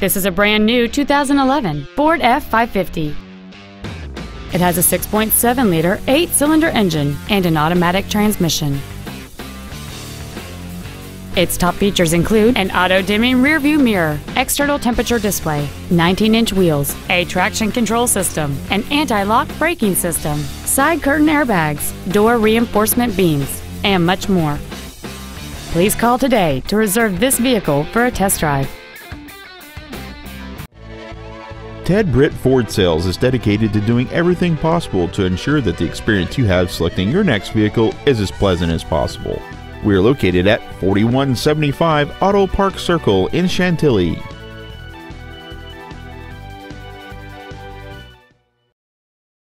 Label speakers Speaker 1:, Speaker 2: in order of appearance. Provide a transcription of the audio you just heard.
Speaker 1: This is a brand new 2011 Ford F550. It has a 6.7 liter, 8 cylinder engine and an automatic transmission. Its top features include an auto dimming rearview mirror, external temperature display, 19 inch wheels, a traction control system, an anti lock braking system, side curtain airbags, door reinforcement beams, and much more. Please call today to reserve this vehicle for a test drive.
Speaker 2: Ted Britt Ford Sales is dedicated to doing everything possible to ensure that the experience you have selecting your next vehicle is as pleasant as possible. We are located at 4175 Auto Park Circle in Chantilly.